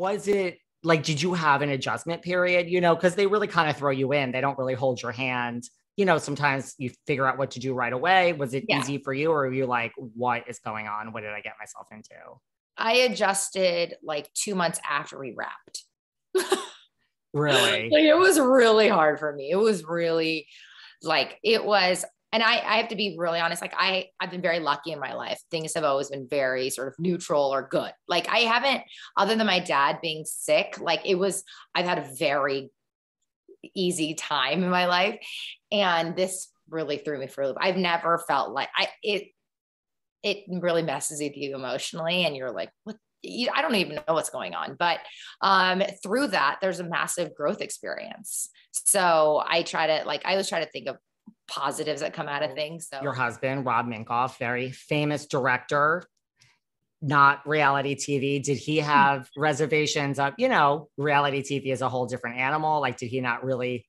Was it like, did you have an adjustment period? You know, because they really kind of throw you in, they don't really hold your hand. You know, sometimes you figure out what to do right away. Was it Yeah. easy for you, or were you like, what is going on? What did I get myself into? I adjusted like two months after we wrapped. Really? like it was really hard for me. It was really like it was, and I I have to be really honest. Like I I've been very lucky in my life. Things have always been very sort of neutral or good. Like I haven't, other than my dad being sick, like it was. I've had a very easy time in my life, and this really threw me for a loop. I've never felt like I it. It really messes with you emotionally, and you're like, what you, I don't even know what's going on. But um, through that, there's a massive growth experience. So I try to like, I always try to think of positives that come out of things. So Your husband, Rob Minkoff, very famous director, not reality TV. Did he have reservations of, you know, reality TV is a whole different animal? Like, did he not really?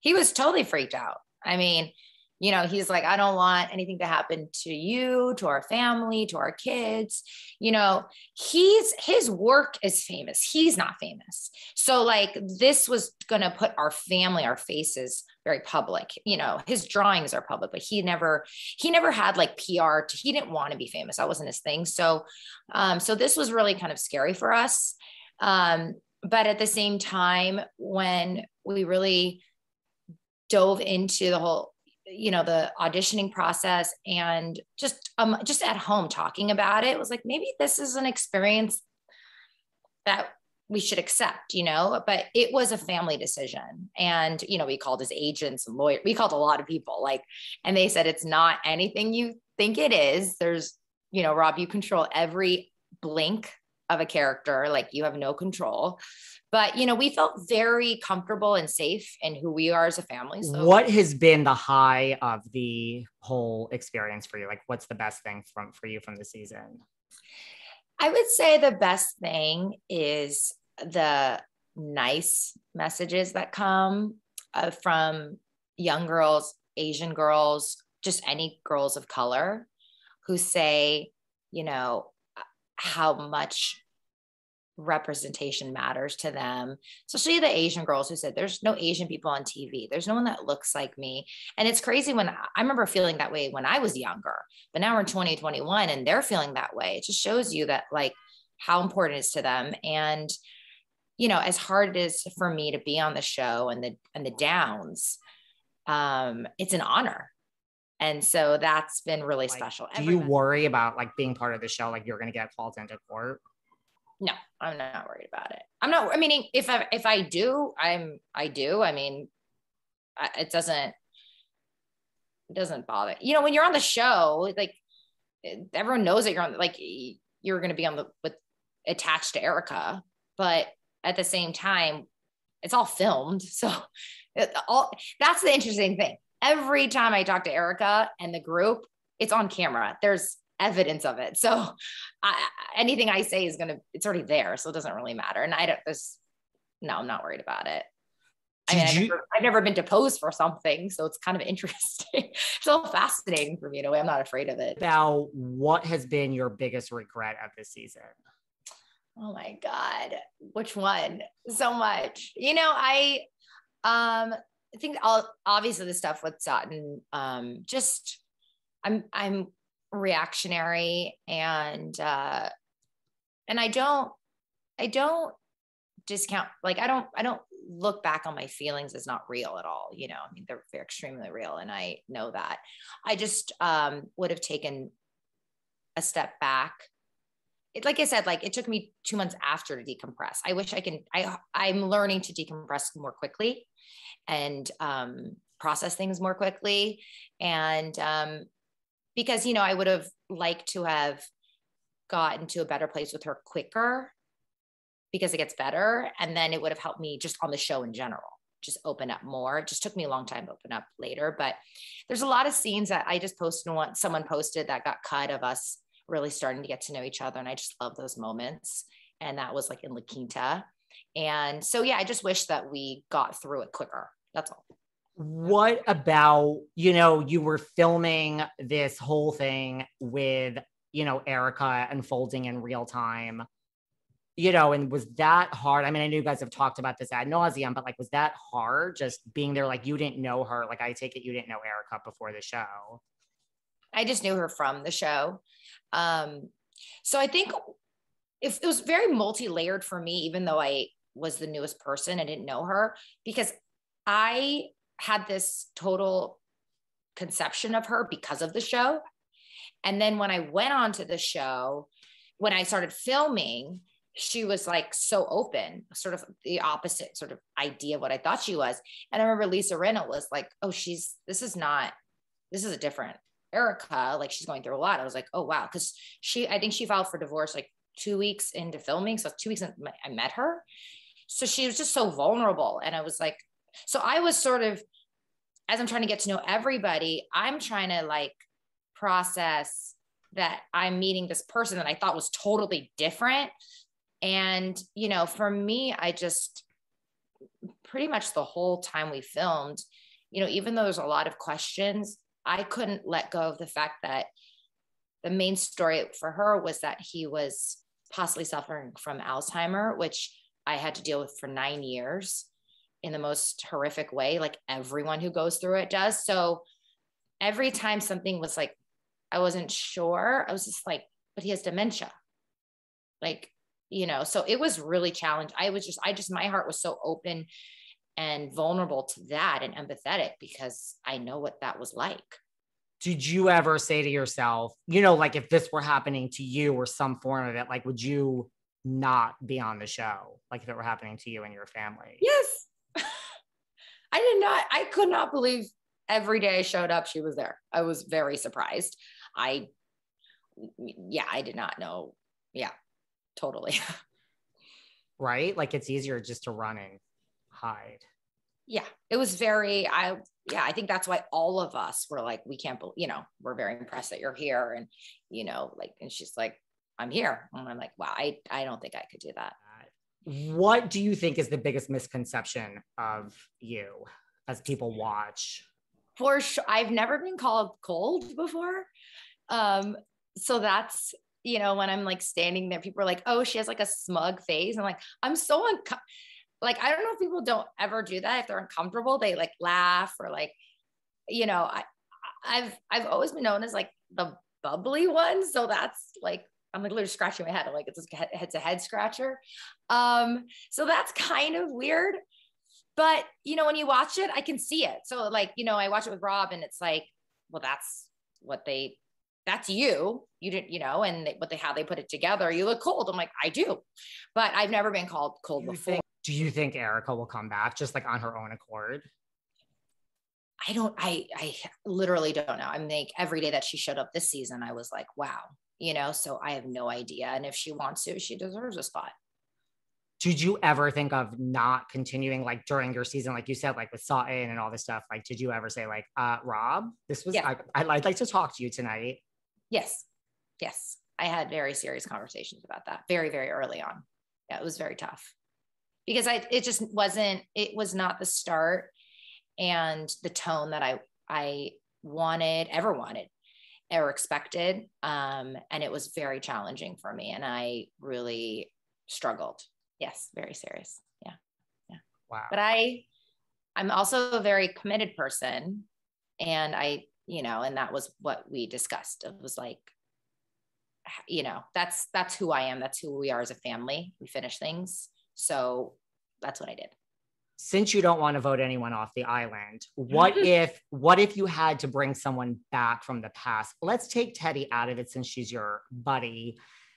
he was totally freaked out. I mean, you know, he's like, I don't want anything to happen to you, to our family, to our kids. You know, he's his work is famous. He's not famous. So, like, this was going to put our family, our faces very public. You know, his drawings are public, but he never, he never had like PR. To, he didn't want to be famous. That wasn't his thing. So, um, so this was really kind of scary for us. Um, but at the same time, when we really dove into the whole you know the auditioning process and just um just at home talking about it, it was like maybe this is an experience that we should accept you know? But it was a family decision. And you know we called his agents and lawyers we called a lot of people like and they said it's not anything you think it is. There's you know rob you control every blink of a character. Like you have no control but you know we felt very comfortable and safe in who we are as a family so What has been the high of the whole experience for you? Like, what's the best thing from for you from the season? I would say the best thing is the nice messages that come uh, from young girls, Asian girls, just any girls of color who say, you know, how much representation matters to them, especially the Asian girls who said, There's no Asian people on TV. There's no one that looks like me. And it's crazy when I remember feeling that way when I was younger, but now we're in 2021 and they're feeling that way. It just shows you that, like, how important it is to them. And, you know, as hard it is for me to be on the show and the and the downs, um, it's an honor. And so that's been really Like, special. Do Every you worry about like being part of the show? Like, you're going to get called into court? No, I'm not worried about it. I'm not. I mean, if I if I do, I'm I do. I mean, I, it doesn't it doesn't bother. You know, when you're on the show, like everyone knows that you're on. Like you're going to be on the with attached to Erika, but at the same time, it's all filmed. So it, all that's the interesting thing. Every time I talk to Erika and the group, it's on camera. There's evidence of it. So I, anything I say is going to, it's already there. So it doesn't really matter. And I don't, this, no, I'm not worried about it. I mean, I've, you- never, I've never been deposed for something. So it's kind of interesting. it's all fascinating for me in a way. I'm not afraid of it. About what has been your biggest regret of this season? Oh my God. Which one? So much. You know, I um I think all obviously the stuff with Sutton, um, just I'm I'm reactionary and uh and I don't I don't discount like I don't I don't look back on my feelings as not real at all. You know, I mean they're they're extremely real and I know that. I just um would have taken a step back it, like I said, like it took me two months after to decompress. I wish I can, I, I'm learning to decompress more quickly and um, process things more quickly. And um, because, you know, I would have liked to have gotten to a better place with her quicker because it gets better. And then it would have helped me just on the show in general, just open up more. It just took me a long time to open up later. But there's a lot of scenes that I just posted one, someone posted that got cut of us really starting to get to know each other. And I just love those moments. And that was like in La Quinta. And so, yeah, I just wish that we got through it quicker. That's all. What about, you know, you were filming this whole thing with, you know, Erika unfolding in real time. you know, and was that hard? I mean, I know you guys have talked about this ad nauseum, but like, was that hard just being there? Like, you didn't know her. Like, I take it you didn't know Erika before the show. I just knew her from the show. Um, so I think if it was very multi-layered for me, even though I was the newest person, I didn't know her because I had this total conception of her because of the show. And then when I went on to the show, when I started filming, she was like so open, sort of the opposite sort of idea of what I thought she was. And I remember Lisa Rinna was like, oh, she's, this is not, this is a different Erika. Like she's going through a lot. I was like, oh, wow. Cause she, I think she filed for divorce like two weeks into filming. So two weeks, I met her. So she was just so vulnerable. And I was like, so I was sort of, as I'm trying to get to know everybody, I'm trying to like process that I'm meeting this person that I thought was totally different. And, you know, for me, I just pretty much the whole time we filmed, you know, even though there's a lot of questions, I couldn't let go of the fact that the main story for her was that he was possibly suffering from Alzheimer, which I had to deal with for nine years in the most horrific way, like everyone who goes through it does. So every time something was like, I wasn't sure, I was just like, but he has dementia. Like, you know, so it was really challenged. I was just, I just, my heart was so open and vulnerable to that and empathetic because I know what that was like. Did you ever say to yourself, you know, like if this were happening to you or some form of it, like would you not be on the show? Like if it were happening to you and your family? Yes. I did not, I could not believe every day I showed up, she was there. I was very surprised. I, yeah, I did not know. Yeah, totally. right? Like it's easier just to run and hide. Yeah, it was very, I, yeah, I think that's why all of us were like, we can't believe, you know, we're very impressed that you're here. And, you know, like, and she's like, I'm here. And I'm like, wow, I, I don't think I could do that. What do you think is the biggest misconception of you as people watch? For sure. I've never been called cold before. Um, so that's, you know, when I'm like standing there, people are like, oh, she has like a smug face. I'm like, I'm so uncomfortable. Like, I don't know if people don't ever do that. If they're uncomfortable, they like laugh or like, you know, I, I've, I've always been known as like the bubbly one. So that's like I'm like literally scratching my head. I'm like, it's a, it's a head scratcher. Um, so that's kind of weird. But you know, when you watch it, I can see it. So like, you know, I watch it with Rob and it's like, well, that's what they that's you. You didn't, you know, and they, what they how they put it together. You look cold. I'm like, I do, but I've never been called cold do before. Think, do you think Erika will come back just like on her own accord? I don't. I I literally don't know. I mean, like every day that she showed up this season, I was like, wow, you know, so I have no idea. And if she wants to, she deserves a spot. Did you ever think of not continuing like during your season, like you said, like with Sutton and all this stuff? Like, did you ever say, like, uh, Rob, this was, yeah. I, I'd like to talk to you tonight? Yes. Yes. I had very serious conversations about that very, very early on. Yeah, it was very tough because I, it just wasn't, it was not the start and the tone that I, I wanted, ever wanted or expected. Um, and it was very challenging for me. And I really struggled. Yes, very serious. Yeah. Yeah. Wow. But I, I'm also a very committed person. And I, you know, and that was what we discussed. It was like, you know, that's that's who I am. That's who we are as a family. We finish things. So that's what I did since you don't want to vote anyone off the island, what mm-hmm. if what if you had to bring someone back from the past? Let's take Teddi out of it since she's your buddy.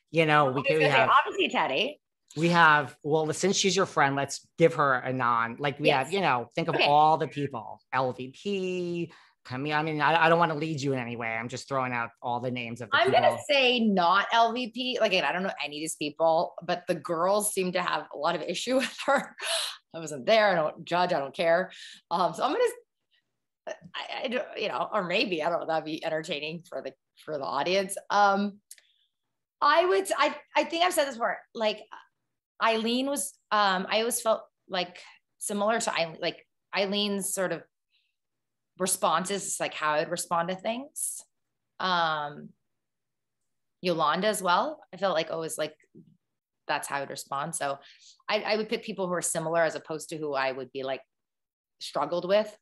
You know, we could have obviously Teddi. We have well, since she's your friend, let's give her a non. Like we yes. have, you know, think of okay. all the people: LVP, Camille. I mean, I, I, don't want to lead you in any way. I'm just throwing out all the names of the I'm people. gonna say not LVP. Like, again, I don't know any of these people, but the girls seem to have a lot of issue with her. I wasn't there. I don't judge. I don't care. Um, so I'm gonna, I, I don't, you know, or maybe I don't know. That'd be entertaining for the for the audience. Um, I would. I I think I've said this before. Like Eileen was. Um, I always felt like similar to Eileen. Like Eileen's sort of responses is like how I would respond to things. Um, Yolanda as well. I felt like always like that's how I would respond. So I, I would pick people who are similar as opposed to who I would be like struggled with.